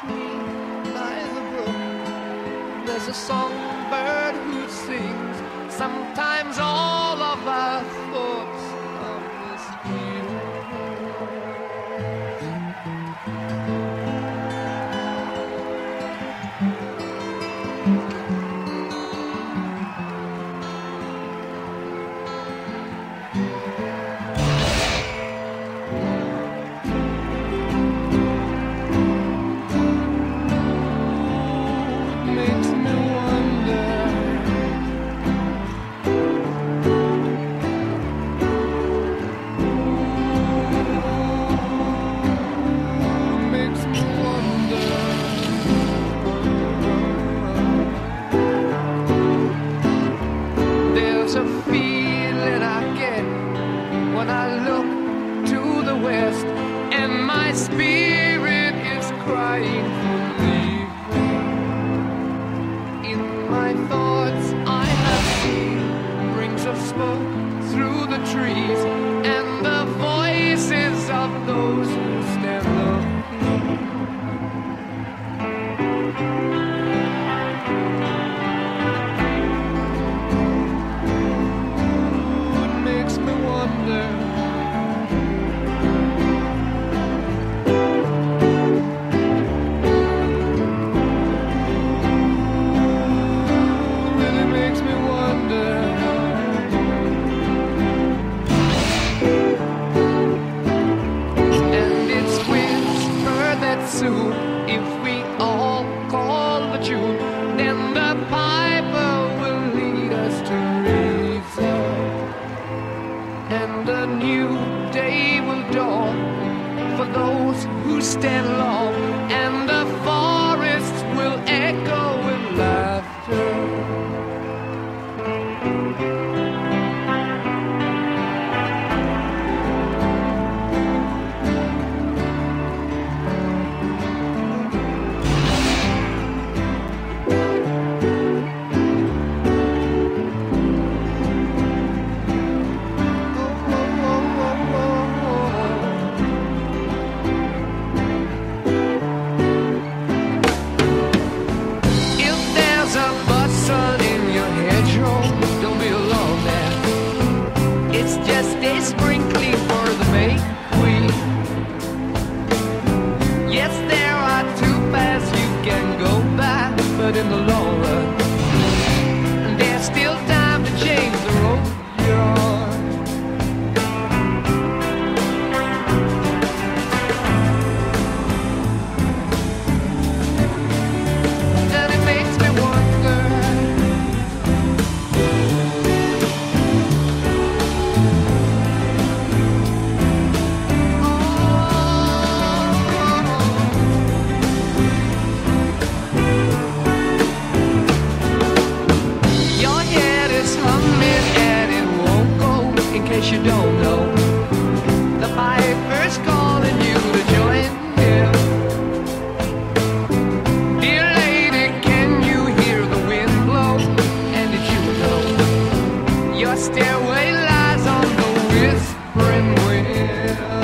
tree by the brook. There's a songbird who sings sometimes. stand alone. place you don't know. The piper's calling you to join him. Dear lady, can you hear the wind blow? And did you know your stairway lies on the whispering wind?